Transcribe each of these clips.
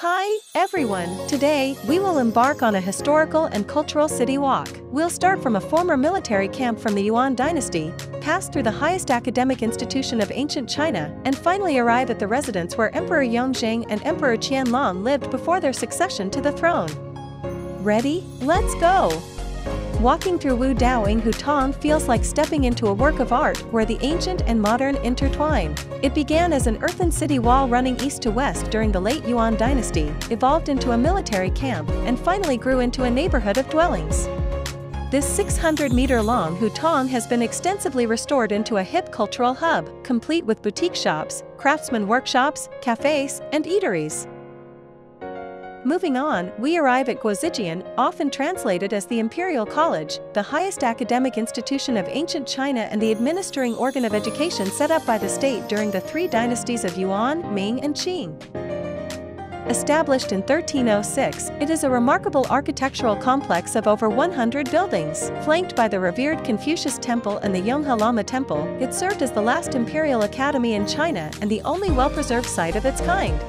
Hi, everyone! Today, we will embark on a historical and cultural city walk. We'll start from a former military camp from the Yuan dynasty, pass through the highest academic institution of ancient China, and finally arrive at the residence where Emperor Yongzheng and Emperor Qianlong lived before their succession to the throne. Ready? Let's go! Walking through Wudaoying Hutong feels like stepping into a work of art where the ancient and modern intertwine. It began as an earthen city wall running east to west during the late Yuan dynasty, evolved into a military camp, and finally grew into a neighborhood of dwellings. This 600-meter-long Hutong has been extensively restored into a hip cultural hub, complete with boutique shops, craftsman workshops, cafes, and eateries. Moving on, we arrive at Guozijian, often translated as the Imperial College, the highest academic institution of ancient China and the administering organ of education set up by the state during the three dynasties of Yuan, Ming and Qing. Established in 1306, it is a remarkable architectural complex of over 100 buildings. Flanked by the revered Confucius Temple and the Yonghe Lama Temple, it served as the last imperial academy in China and the only well-preserved site of its kind.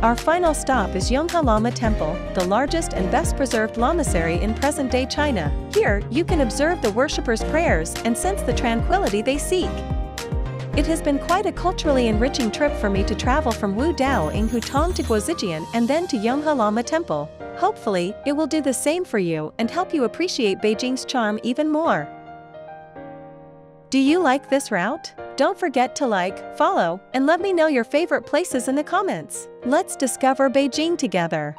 Our final stop is Yonghe Lama Temple, the largest and best-preserved lamasery in present-day China. Here, you can observe the worshippers' prayers and sense the tranquility they seek. It has been quite a culturally enriching trip for me to travel from Wudaoying Hutong to Guozijian and then to Yonghe Lama Temple. Hopefully, it will do the same for you and help you appreciate Beijing's charm even more. Do you like this route? Don't forget to like, follow, and let me know your favorite places in the comments. Let's discover Beijing together.